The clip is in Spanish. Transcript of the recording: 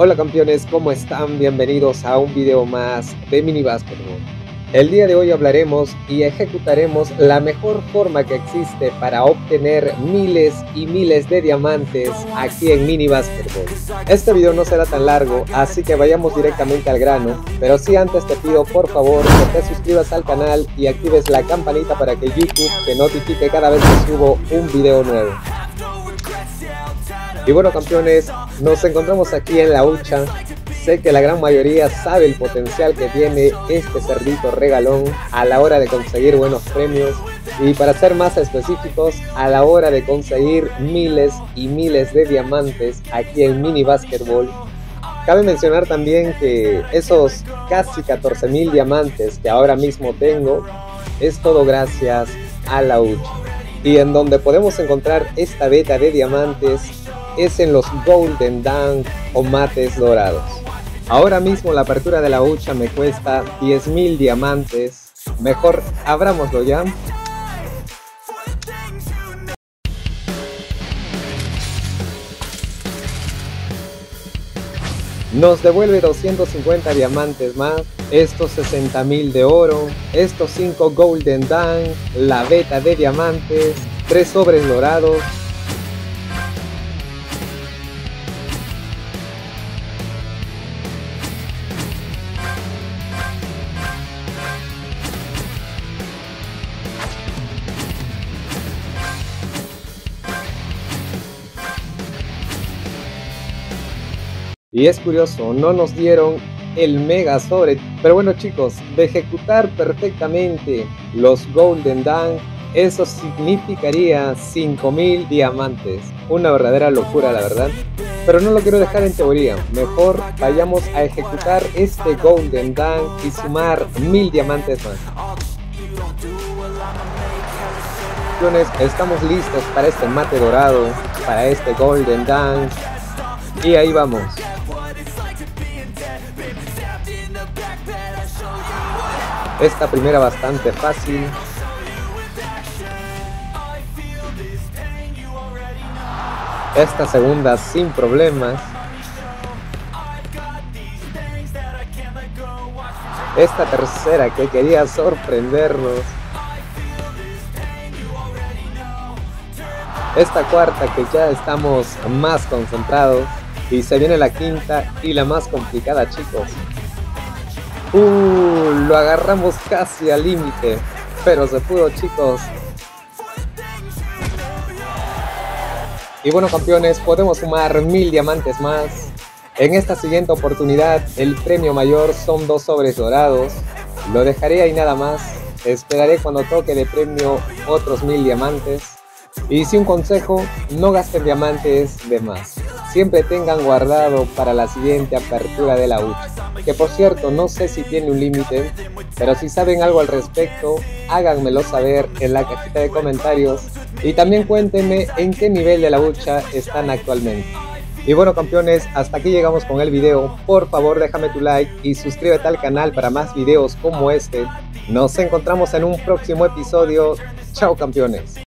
Hola campeones, ¿cómo están? Bienvenidos a un video más de Mini Basketball. El día de hoy hablaremos y ejecutaremos la mejor forma que existe para obtener miles y miles de diamantes aquí en Mini Basketball. Este video no será tan largo, así que vayamos directamente al grano, pero si antes te pido por favor que te suscribas al canal y actives la campanita para que YouTube te notifique cada vez que subo un video nuevo. Y bueno campeones, nos encontramos aquí en la hucha. Sé que la gran mayoría sabe el potencial que tiene este cerdito regalón a la hora de conseguir buenos premios y para ser más específicos, a la hora de conseguir miles y miles de diamantes aquí en Mini Basketball. Cabe mencionar también que esos casi 14.000 diamantes que ahora mismo tengo es todo gracias a la hucha. Y en donde podemos encontrar esta beta de diamantes es en los Golden Dunk o mates dorados. Ahora mismo la apertura de la hucha me cuesta 10.000 diamantes. Mejor abrámoslo ya. Nos devuelve 250 diamantes más, estos 60.000 de oro, estos 5 Golden Dunk, la beta de diamantes, 3 sobres dorados, Y es curioso, no nos dieron el mega sobre. Pero bueno chicos, de ejecutar perfectamente los Golden Dunk, eso significaría 5000 diamantes. Una verdadera locura la verdad. Pero no lo quiero dejar en teoría. Mejor vayamos a ejecutar este Golden Dunk y sumar 1000 diamantes más. Estamos listos para este mate dorado, para este Golden Dunk. Y ahí vamos. Esta primera bastante fácil. Esta segunda sin problemas. Esta tercera que quería sorprendernos. Esta cuarta que ya estamos más concentrados. Y se viene la quinta y la más complicada chicos. Uh, lo agarramos casi al límite, pero se pudo chicos. Y bueno campeones, podemos sumar mil diamantes más. En esta siguiente oportunidad, el premio mayor son dos sobres dorados. Lo dejaré ahí nada más. Esperaré cuando toque de premio otros mil diamantes. Y si un consejo, no gasten diamantes de más siempre tengan guardado para la siguiente apertura de la hucha. Que por cierto, no sé si tiene un límite, pero si saben algo al respecto, háganmelo saber en la cajita de comentarios y también cuéntenme en qué nivel de la hucha están actualmente. Y bueno campeones, hasta aquí llegamos con el video. Por favor déjame tu like y suscríbete al canal para más videos como este. Nos encontramos en un próximo episodio. Chao campeones.